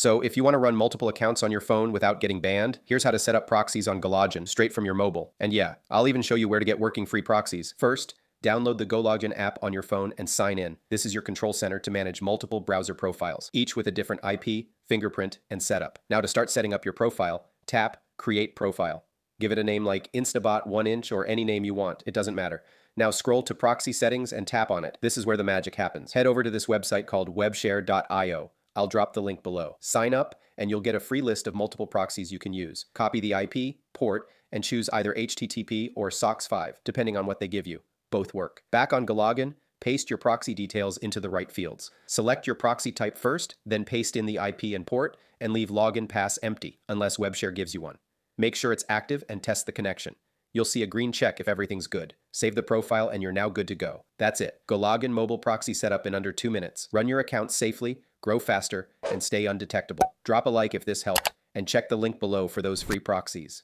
So if you want to run multiple accounts on your phone without getting banned, here's how to set up proxies on GoLogin straight from your mobile. And yeah, I'll even show you where to get working free proxies. First, Download the GoLogin app on your phone and sign in. This is your control center to manage multiple browser profiles, each with a different IP, fingerprint, and setup. Now to start setting up your profile, tap Create Profile. Give it a name like Instabot 1 inch or any name you want, it doesn't matter. Now scroll to Proxy Settings and tap on it. This is where the magic happens. Head over to this website called webshare.io. I'll drop the link below. Sign up, and you'll get a free list of multiple proxies you can use. Copy the IP, port, and choose either HTTP or SOCKS5, depending on what they give you. Both work. Back on GoLogin, paste your proxy details into the right fields. Select your proxy type first, then paste in the IP and port, and leave login pass empty, unless WebShare gives you one. Make sure it's active and test the connection. You'll see a green check if everything's good. Save the profile and you're now good to go. That's it. GoLogin mobile proxy setup in under two minutes. Run your account safely, grow faster, and stay undetectable. Drop a like if this helped, and check the link below for those free proxies.